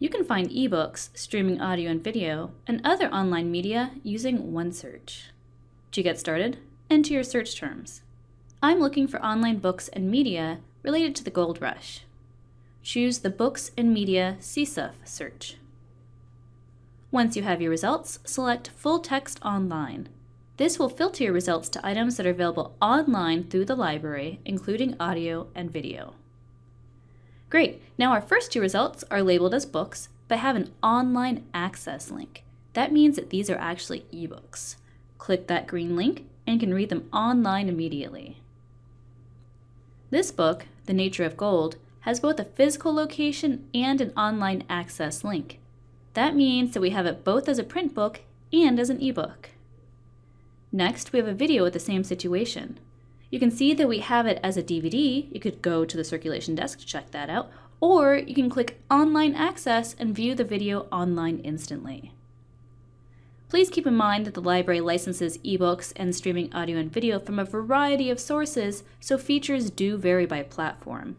You can find ebooks, streaming audio and video, and other online media using OneSearch. To get started, enter your search terms. I'm looking for online books and media related to the gold rush. Choose the Books and Media CSUF search. Once you have your results, select Full Text Online. This will filter your results to items that are available online through the library, including audio and video. Great, now our first two results are labeled as books, but have an online access link. That means that these are actually ebooks. Click that green link and can read them online immediately. This book, The Nature of Gold, has both a physical location and an online access link. That means that we have it both as a print book and as an ebook. Next, we have a video with the same situation. You can see that we have it as a DVD. You could go to the circulation desk to check that out, or you can click Online Access and view the video online instantly. Please keep in mind that the library licenses ebooks and streaming audio and video from a variety of sources, so features do vary by platform.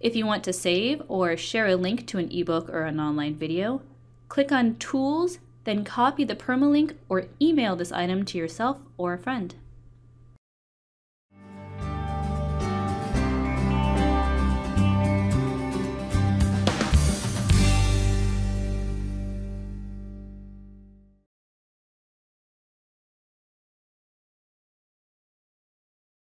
If you want to save or share a link to an ebook or an online video, click on Tools, then copy the permalink or email this item to yourself or a friend.